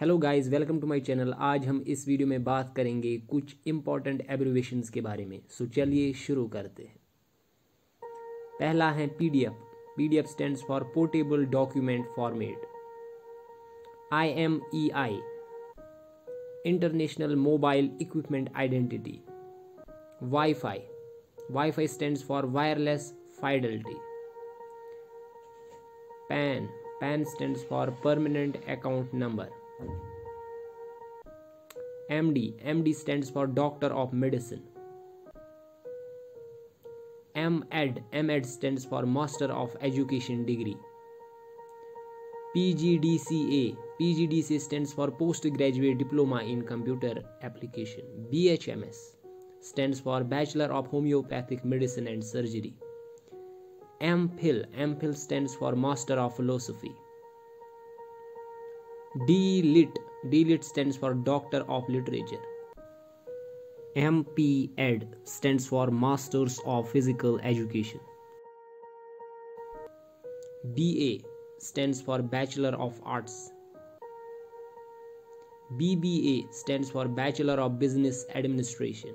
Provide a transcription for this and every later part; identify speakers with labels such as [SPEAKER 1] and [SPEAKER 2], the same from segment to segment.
[SPEAKER 1] Hello guys welcome to my channel आज हम इस वीडियो में बात करेंगे कुछ इंपॉर्टेंट एब्रीवेशंस के बारे में। सो चलिए शुरू करते हैं। पहला है PDF PDF stands for portable document format I M E I international mobile equipment identity wifi wifi stands for wireless fidelity PAN PAN stands for permanent account number MD MD stands for doctor of medicine. MEd MEd stands for master of education degree. PGDCA PGDCA stands for postgraduate diploma in computer application. BHMS stands for bachelor of homeopathic medicine and surgery. MPhil. MPhil stands for Master of Philosophy. DLit. DLit stands for Doctor of Literature. MPEd stands for Masters of Physical Education. BA stands for Bachelor of Arts. BBA stands for Bachelor of Business Administration.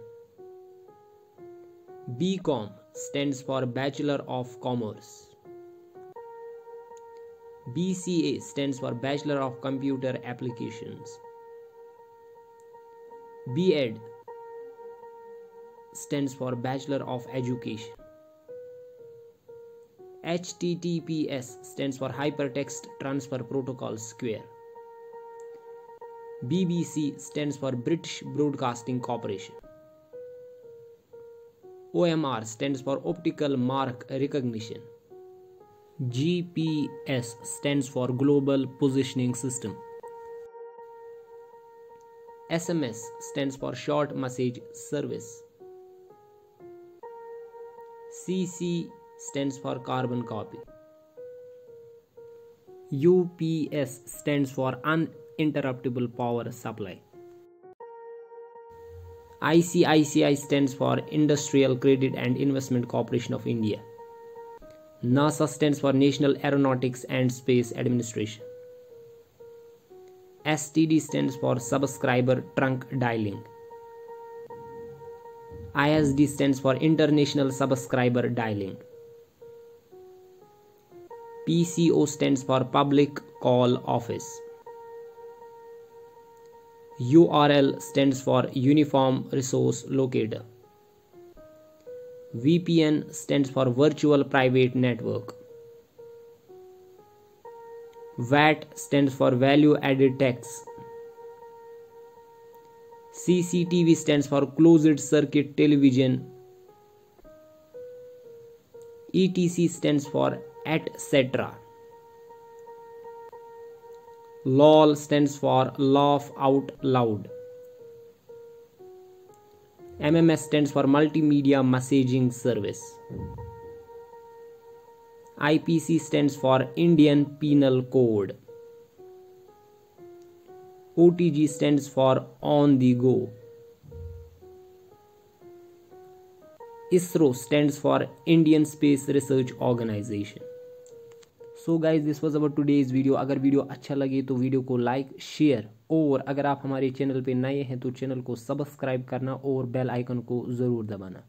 [SPEAKER 1] BCom stands for Bachelor of Commerce. BCA stands for Bachelor of Computer Applications. BEd stands for Bachelor of Education. HTTPS stands for Hypertext Transfer Protocol Secure. BBC stands for British Broadcasting Corporation. OMR stands for Optical Mark Recognition. GPS stands for Global Positioning System. SMS stands for Short Message Service. CC stands for Carbon Copy. UPS stands for Uninterruptible Power Supply. ICICI stands for Industrial Credit and Investment Corporation of India. NASA stands for National Aeronautics and Space Administration. STD stands for Subscriber Trunk Dialing. ISD stands for International Subscriber Dialing. PCO stands for Public Call Office. URL stands for Uniform Resource Locator. VPN stands for Virtual Private Network. VAT stands for Value Added Tax. CCTV stands for Closed Circuit Television. ETC stands for etc. LOL stands for laugh out loud. MMS stands for multimedia messaging service. IPC stands for Indian Penal Code. OTG stands for on the go. ISRO stands for Indian Space Research Organization. So guys this was our today's video अगर video अच्छा लगे तो video को like share और अगर आप हमारे channel पे नए हैं तो चैनल को सब्सक्राइब करना और बेल आइकन को ज़रूर दबाना।